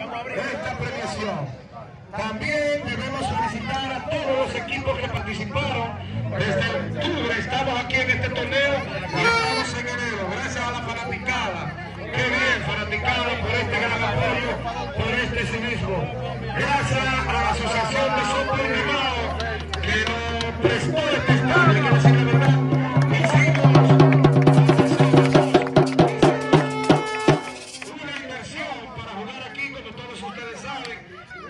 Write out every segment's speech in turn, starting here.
esta premiación. También debemos felicitar a todos los equipos que participaron. Desde octubre estamos aquí en este torneo y estamos en enero. Gracias a la fanaticada. Qué bien, fanaticada, por este gran apoyo, por este civismo. Gracias a la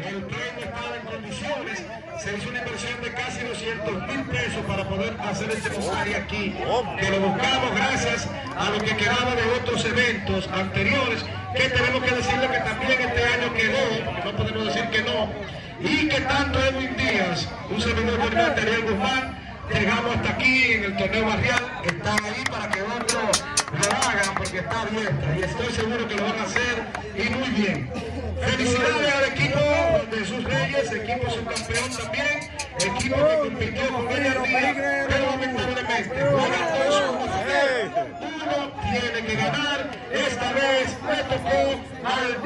El premio estaba en condiciones. Se hizo una inversión de casi 200 mil pesos para poder hacer este rosario aquí. Que lo buscamos gracias a lo que quedaba de otros eventos anteriores. Que tenemos que decirle que también este año quedó, no podemos decir que no. Y que tanto Edwin Díaz, un servidor de Ariel Guzmán, llegamos hasta aquí en el torneo barrial. Están ahí para que otros lo hagan porque está abierta y estoy seguro que lo van a hacer y muy bien. Felicidades Reyes, equipo subcampeón también, equipo que compitió con gallardía, pero lamentablemente uno tiene que ganar, esta vez le tocó al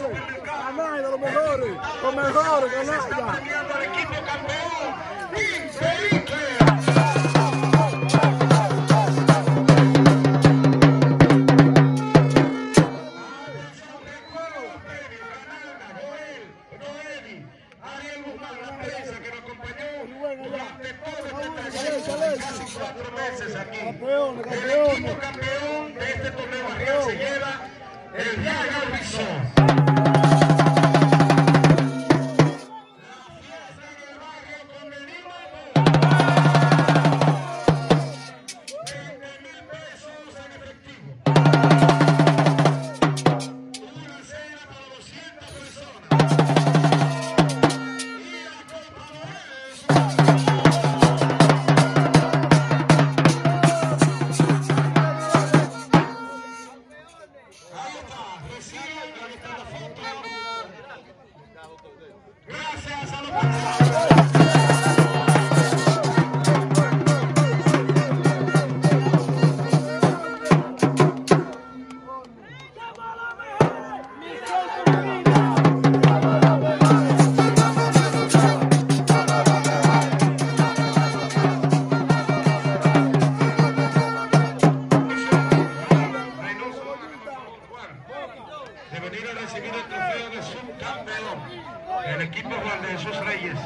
los Canalla, los mejores. Los mejores, canalla. premiando al equipo campeón, Imperique. Ariel Guzmán, la prensa que nos acompañó durante todo trayecto, casi cuatro meses aquí. Campeones, El equipo campeón de este torneo se lleva el Yaga Gracias venir a recibir el trofeo de subcampeón. El equipo Juan de Jesús Reyes.